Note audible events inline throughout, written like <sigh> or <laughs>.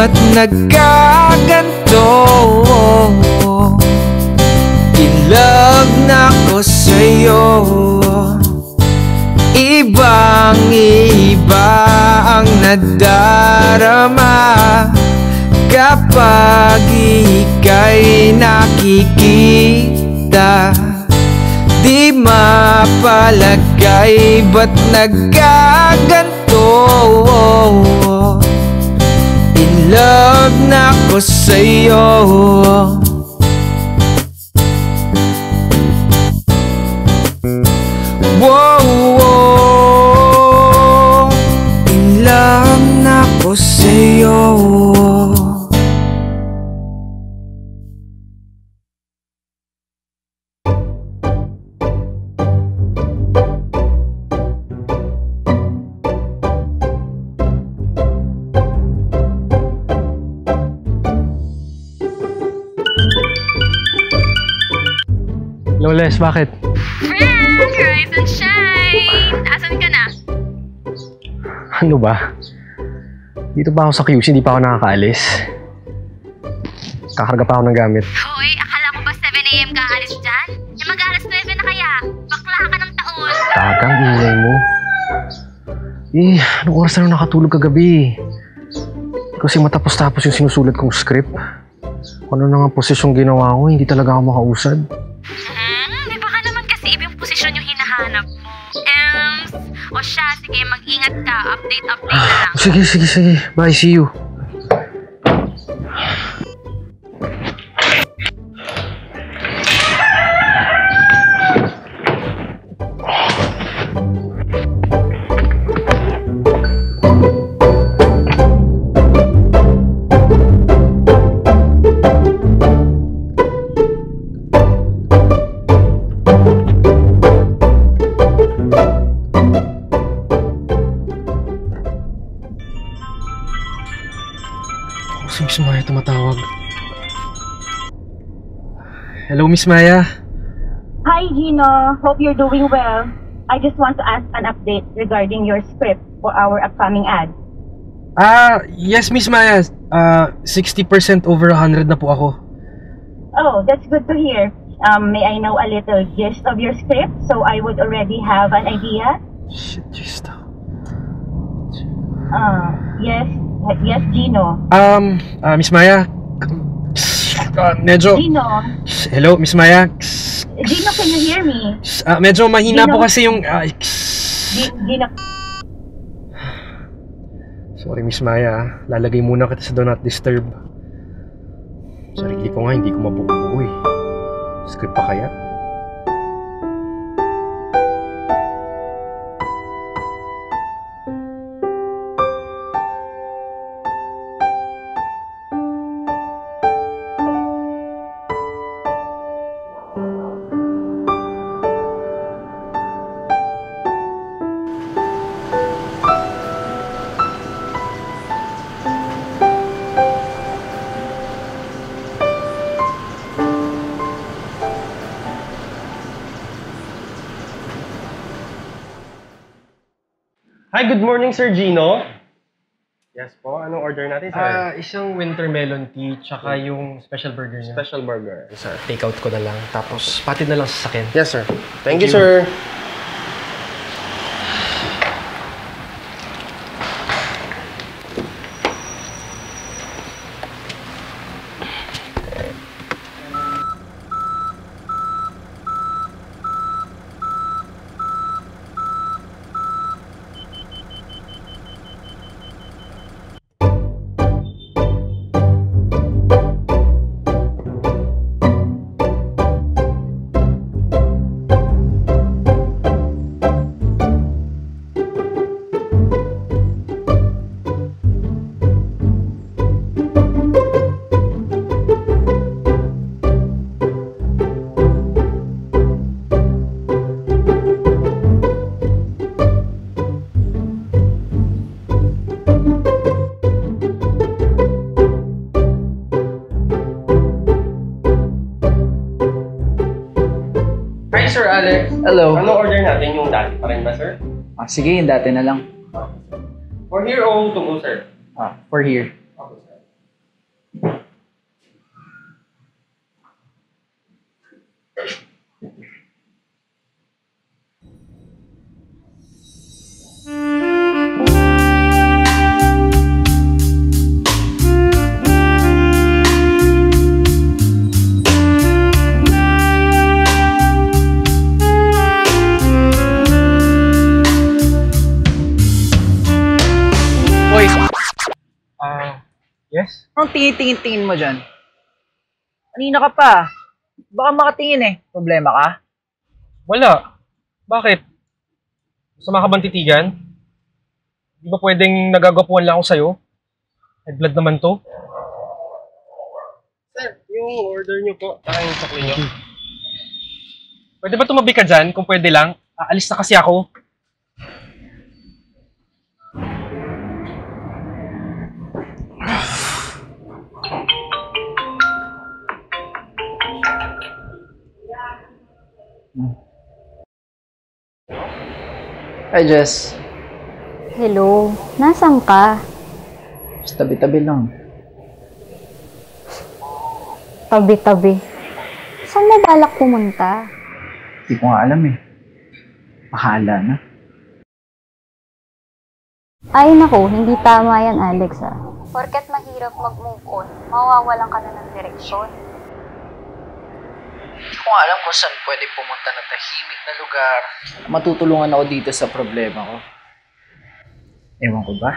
ba't nagkaganto? In love na ko sa'yo. Ibang iba ang nadarama. Kapag ika'y nakikita Di mapalagay ba't nagkaganto Love na ko sa'yo whoa Loles, bakit? Frank, rise and shine! Asan ka na? Ano ba? Dito pa ako sa QC, hindi pa ako nakakaalis. Kakarga pa ako ng gamit. Hoy, akala ko ba 7am ka alis dyan? Eh mag-alas 9 na kaya. Bakla ka ng taon. Tagang ingay mo. Eh, anong oras na nung nakatulog kagabi? Kasi matapos-tapos yung sinusulat kong script. Ano na nga posisyong ginawa ko, hindi talaga ako makausad. Hmm, o siya, sige, mag-ingat ka. Update, update na lang. Sige, sige, sige. Bye, see you. Miss Maya. Hi, Gino. Hope you're doing well. I just want to ask an update regarding your script for our upcoming ad. Ah, yes, Miss Maya. Ah, 60% over 100 na po ako. Oh, that's good to hear. Um, may I know a little gist of your script so I would already have an idea? Shit, just... Uh, yes, yes, Gino. Um, ah, Miss Maya. Ah, medyo... Gino, Hello, Miss Maya. Gino, can you hear me? Ah, medyo mahina Gino? po kasi yung... ah, Gi- Gino, Sorry, Miss Maya. Lalagay muna kita sa Do Not Disturb. Sarili ko nga, hindi ko mabubuo eh. Script pa kaya? Hi, good morning, Sir Gino. Yes po, anong order natin, sir? Ah, isang winter melon tea, tsaka yung special burger niya. Special burger. Sir, take out ko na lang. Tapos, pati na lang sa sakin. Yes, sir. Thank, Thank you, you. sir. Sir Alex. Hello. Ano order natin? Yung dati pa rin ba, sir? Ah, sige, yung dati na lang. For here o to go, sir? Ah, for here. Anong tingin-tingin-tingin mo dyan? Kanina ka pa. Baka makatingin eh. Problema ka? Wala. Bakit? Masama ka bang titigan? Di ba pwedeng nagagapuan lang ako sa'yo? High blood naman to. Sir, yung order niyo po, saka yung sakli niyo. Pwede ba tumabi ka dyan kung pwede lang? Aalis na kasi ako. Hi, Jess. Hello, nasan ka? Just tabi-tabi lang. Tabi-tabi. Saan mo balak pumunta? Hindi ko nga alam eh. Bahala na. Ay nako, hindi tama yan Alex ah. Porket mahirap mag-move on, mawawalan ka na ng direksyon. Hindi ko alam kung saan pwede pumunta na tahimik na lugar. Matutulungan ako dito sa problema ko. Ewan ko ba?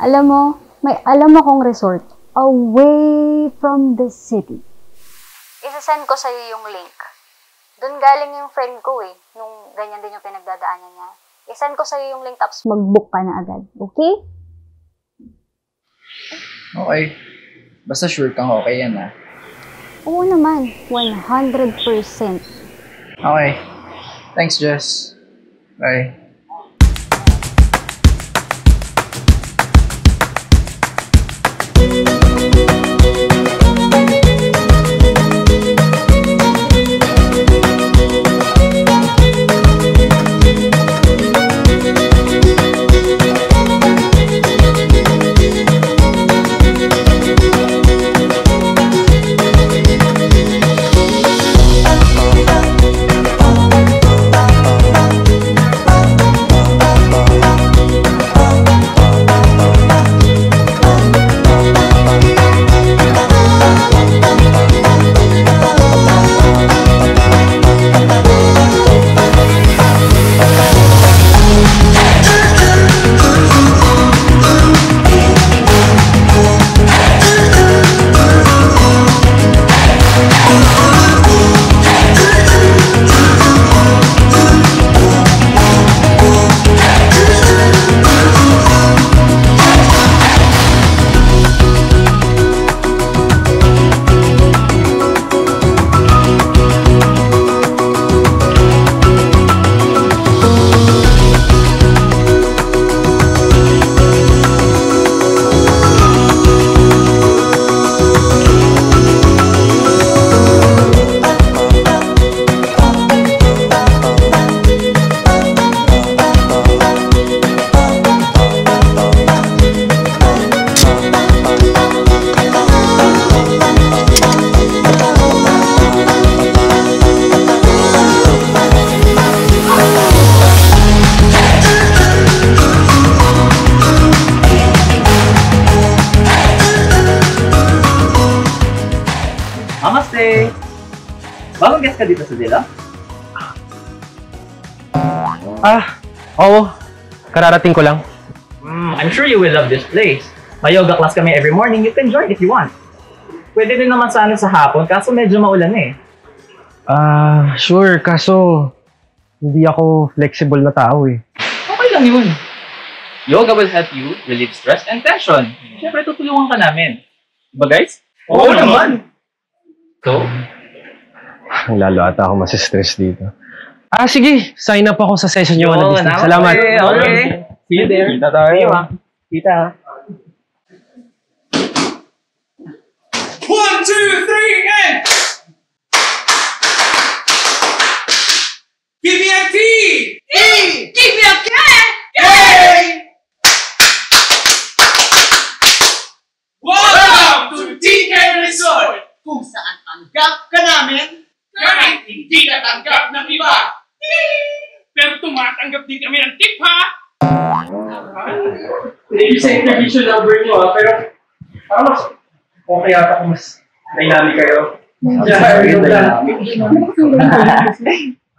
Alam mo, may alam akong resort away from the city. Isasend ko sa'yo yung link. Doon galing yung friend ko eh, nung ganyan din yung pinagdadaanan niya. Isend ko sa'yo yung link tapos mag-book ka na agad, okay? Okay. Basta sure kang okay yan ah. Oo naman, 100%. Okay. Thanks, Jess. Bye. Bagong guest ka dito sa Dila? Ah, oo. Kararating ko lang. Hmm, I'm sure you will love this place. May yoga class kami every morning. You can join if you want. Pwede din naman sana sa hapon, kaso medyo maulan eh. Ah, sure. Kaso, hindi ako flexible na tao eh. Okay lang yun. Yoga will help you relieve stress and tension. Siyempre, tutulungan ka namin. Diba guys? Oo, naman! So, Lalo ata ako masistress dito. Ah, sige. Sign up ako sa session nyo. Yun, Business. Salamat. Okay, okay. See you there. Kita tayo. See you, ah. Kita, ah. One, two, three, and... Give me a T! E! Pero tumatanggap din kami ng tip, ha? Hindi sa interview number nyo ah, pero parang mas okay yata kung mas dynamic kayo.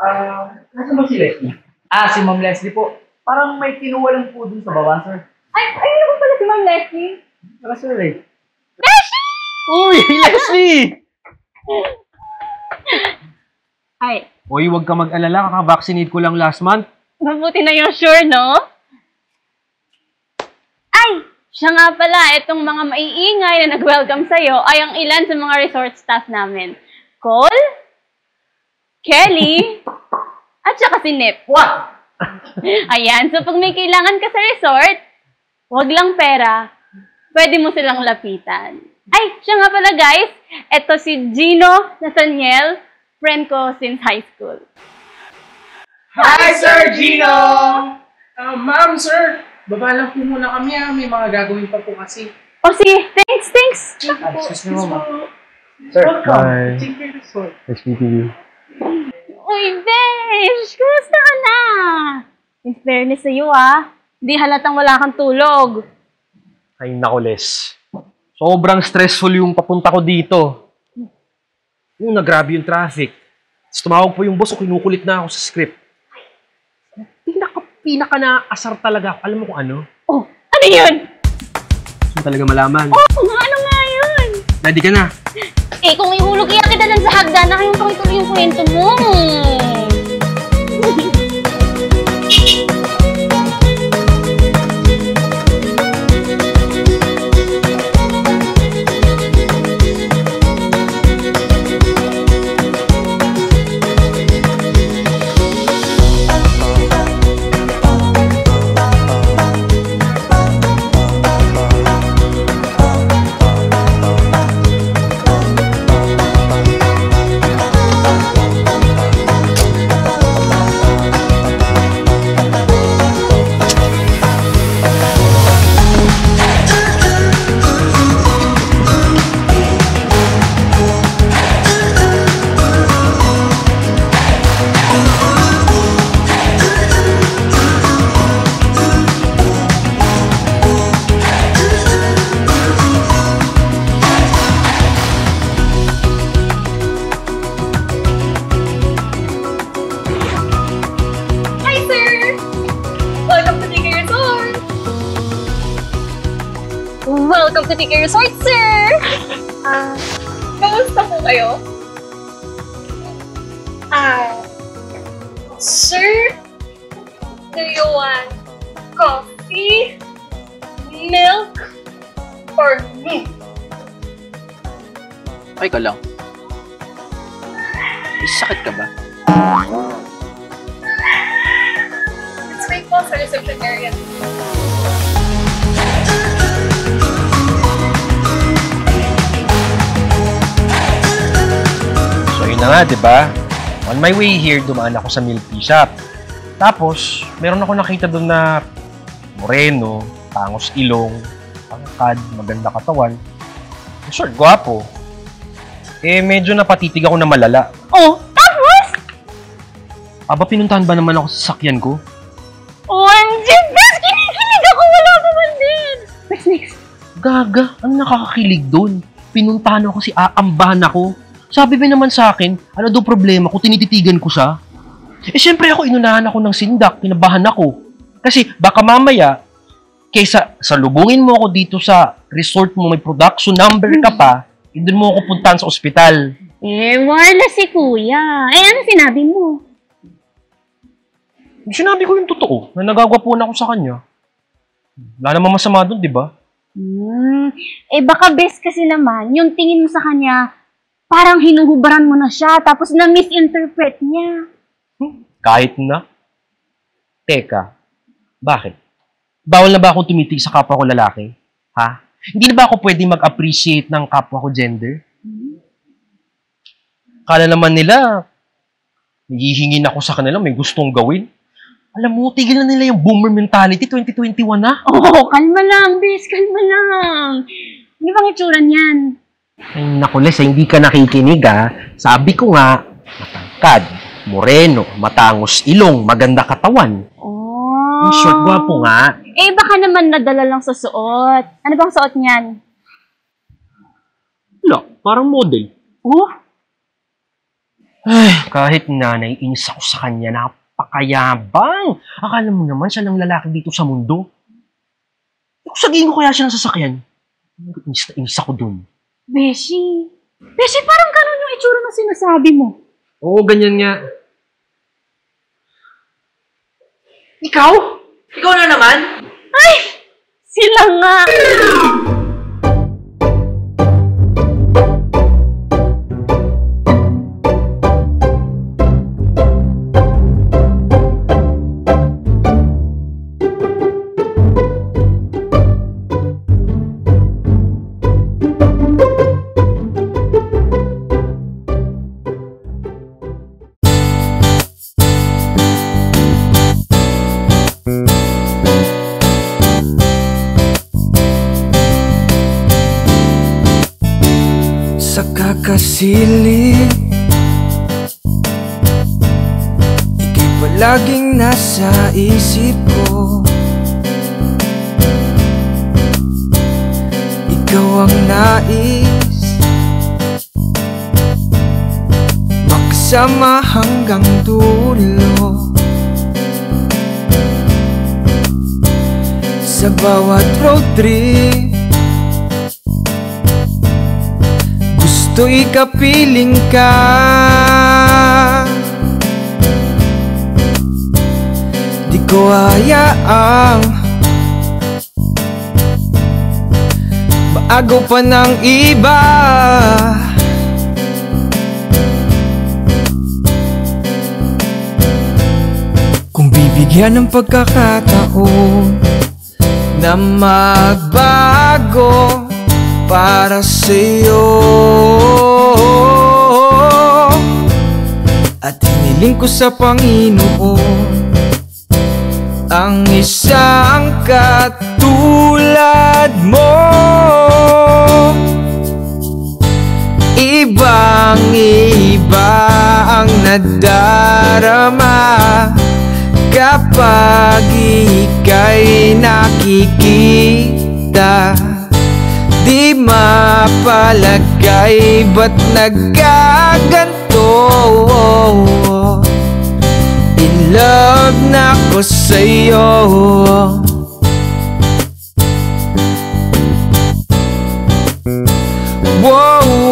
Ah, nasa ba si Leslie? Ah, si Ma'am Leslie po. Parang may kinuha lang po dun sa baba, sir. Ay, ayun naman pala si Ma'am Leslie. Tara, sir eh. Uy, Leslie! Ay, Uy, huwag ka mag-alala. Kaka-vaccinate ko lang last month. Mabuti na yung sure, no? Ay, siya nga pala, itong mga maiingay na nag-welcome sa'yo ay ang ilan sa mga resort staff namin. Cole, Kelly, at saka si Nip. What? <laughs> Ayan, so pag may kailangan ka sa resort, wag lang pera, pwede mo silang lapitan. Ay, siya nga pala guys, eto si Gino Nathaniel, friend ko since high school. Hi, Sir Gino! Ah, ma'am, sir. Baba lang po muna kami, ha? May mga gagawin pa po kasi. O sige, thanks, thanks! Ah, excuse me, ma'am. Sir, Welcome. hi. Take care resort. Nice meeting you. Uy, Besh! Kumusta ka na? In fairness sa'yo ah, di halatang wala kang tulog. Ay, nako, Les. Sobrang stressful yung papunta ko dito. Yung nagrabe yung traffic. Tapos tumawag po yung boss ko, kinukulit na ako sa script. Pinaka, pinaka na asar talaga ako. Alam mo kung ano? Oh, ano yun? Gusto mo talaga malaman. Oh, ano nga yun? Ready ka na? Eh, kung ihulog iya kita lang sa hagdan, na kayong tuloy yung kwento mo. Kayo? Ah, sir, do you want coffee, milk, or me? Ay ka lang. May sakit ka ba? Let's wait po sa reception area. Na nga, di ba? On my way here, dumaan ako sa milk tea shop. Tapos, meron ako nakita doon na moreno, tangos ilong, pangkad, maganda katawan. In short, gwapo. Eh, medyo napatitig ako na malala. Oh, tapos? Aba, pinuntahan ba naman ako sa sakyan ko? OMG, best! Kinikilig ako! Wala pa man din! Next, next. Gaga, ang nakakakilig doon. Pinuntahan ako si aambahan ako. Sabi ba naman sa akin, ano daw problema kung tinititigan ko siya? Eh syempre ako, inunahan ako ng sindak, kinabahan ako. Kasi baka mamaya, kaysa salubungin mo ako dito sa resort mo, may production number ka pa, eh, doon mo ako puntahan sa ospital. Eh, wala si kuya. Eh, ano sinabi mo? Sinabi ko yung totoo, na nagagwapuan ako sa kanya. Wala namang masama doon, di ba? Hmm, eh baka best kasi naman, yung tingin mo sa kanya, parang hinuhubaran mo na siya, tapos na-misinterpret niya. Kahit na. Teka, bakit? Bawal na ba akong tumitig sa kapwa ko lalaki? Ha? Hindi na ba ako pwede mag-appreciate ng kapwa ko gender? Kala naman nila, nagihingin ako sa kanila, may gustong gawin. Alam mo, tigil na nila yung boomer mentality, 2021 na. Oo, oh, kalma lang, bes, kalma lang. Ano bang itsura niyan? Ay, naku, Les, hindi ka nakikinig, ha? Sabi ko nga, matangkad, moreno, matangos ilong, maganda katawan. Oh. In short, gwapo nga. Eh, baka naman nadala lang sa suot. Ano bang suot niyan? Wala, parang model. Oh? Ay, kahit nanay, inis ako sa kanya, napakayabang. Akala mo naman siya lang lalaki dito sa mundo. Kung sabihin ko kaya siya ng sasakyan, inis na inis ako dun. Beshi. Beshi, parang ganun yung itsura na sinasabi mo. Oo, ganyan nga. Ikaw? Ikaw na naman? Ay! Sila nga! Kakasilip Ika'y palaging nasa isip ko. Ikaw ang nais. Makasama hanggang dulo. Sa bawat road trip Gusto ikapiling ka. Di ko hayaang Bago pa ng iba. Kung bibigyan ng pagkakataon Na magbago para sa'yo. At hiniling ko sa Panginoon Ang isang katulad mo. Ibang iba ang nadarama Kapag ika'y nakikita Di mapalagay Ba't nagaganto oh. In love na ko sa'yo Whoa